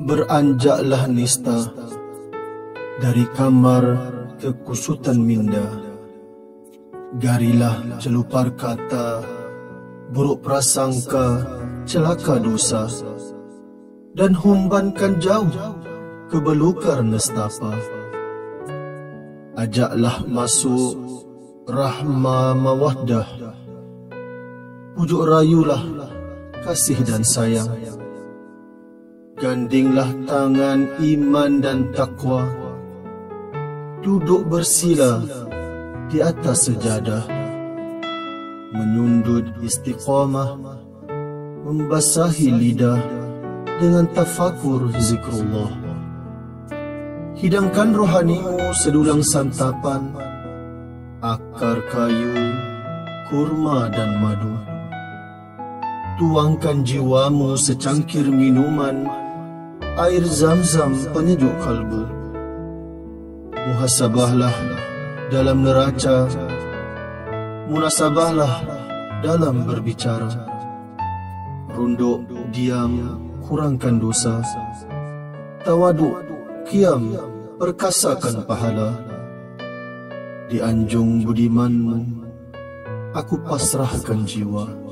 Beranjaklah nista dari kamar ke kusutan minda. Garilah celupar kata, buruk prasangka, celaka dosa. Dan humbankan jauh ke belukar nestapa. Ajaklah masuk rahma mawaddah. Pujuk rayulah kasih dan sayang. Gandinglah tangan iman dan takwa Duduk bersila di atas sejadah. Menyundut istiqamah. Membasahi lidah dengan tafakur zikrullah. Hidangkan rohanimu sedulang santapan. Akar kayu, kurma dan madu. Tuangkan jiwamu secangkir minuman air zam-zam penyejuk kalbu. Muhasabahlah dalam neraca, munasabahlah dalam berbicara. Runduk diam, kurangkan dosa. Tawaduk, kiam, perkasakan pahala. Di anjung budimanmu, aku pasrahkan jiwa.